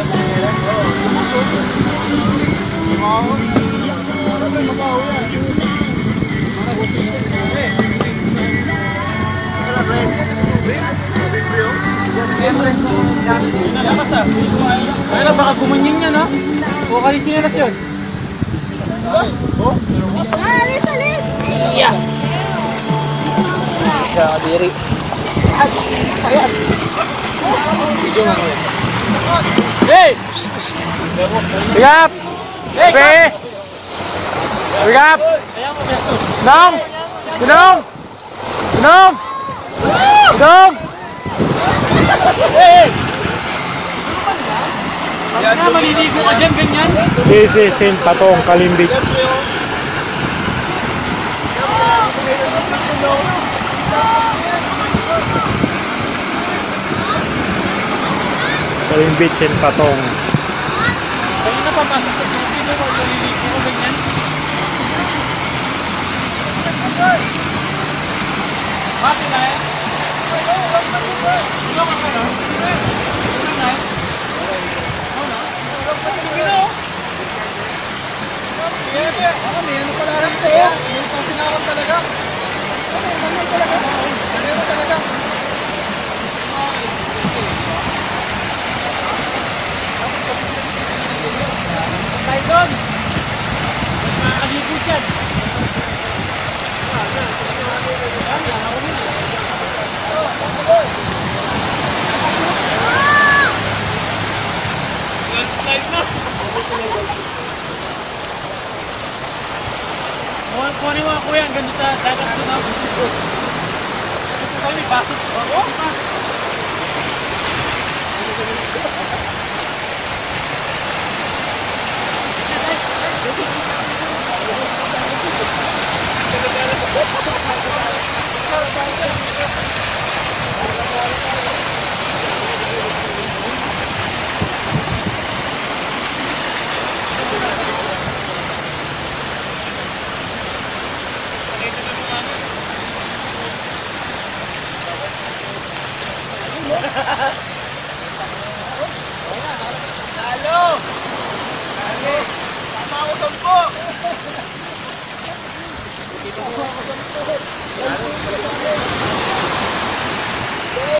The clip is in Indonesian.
Ah. Kaya lang baka gumanyan yan ha. O kali sinelas yun. Alis, alis! Yeah. Kadiri. Hey! Pick up! Hey! Pick up! Nong! Nong! Nong! Nong! Hey! Bakit nga maliligo ka dyan, So yung beach and patong. Kaya na papasok sa tubig na huwag maliligo mo ganyan. Bakit na yan? Ano ka na? Ano na yan? Ano na? Ano na? Ano na? Ano na? Ano na? Ano na? Kuha- mo ako yan, ganda sa dagat ko na. Halo! Halo! Tama ako tampo!